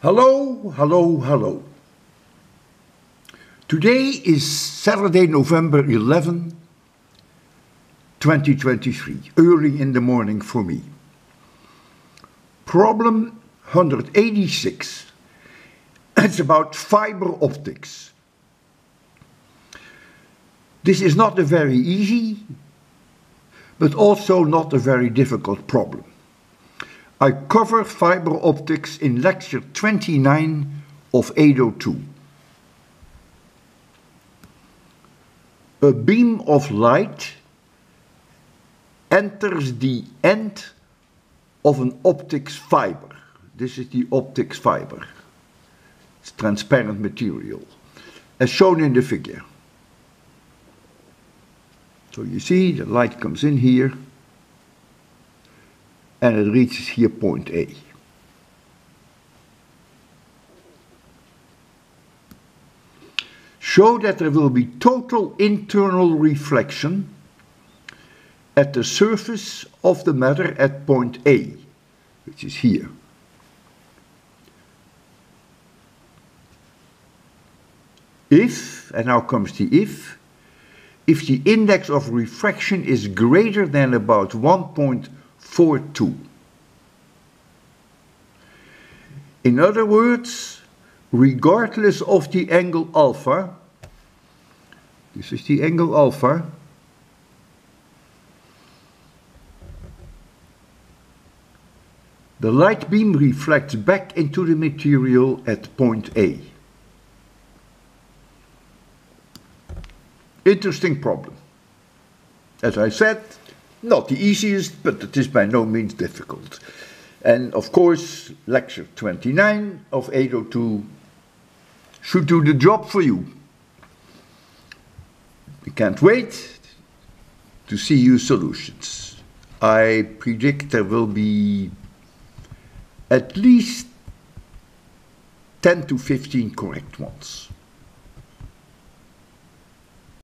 Hello, hello, hello. Today is Saturday, November 11, 2023, early in the morning for me. Problem 186. It's about fiber optics. This is not a very easy, but also not a very difficult problem. I cover fiber optics in lecture 29 of 802. A beam of light enters the end of an optics fiber. This is the optics fiber. It's transparent material, as shown in the figure. So you see the light comes in here and it reaches here point A. Show that there will be total internal reflection at the surface of the matter at point A, which is here. If, and now comes the if, if the index of refraction is greater than about 1.5 4, 2. In other words, regardless of the angle alpha, this is the angle alpha, the light beam reflects back into the material at point A. Interesting problem. As I said, not the easiest, but it is by no means difficult. And of course, lecture 29 of 802 should do the job for you. We can't wait to see your solutions. I predict there will be at least 10 to 15 correct ones.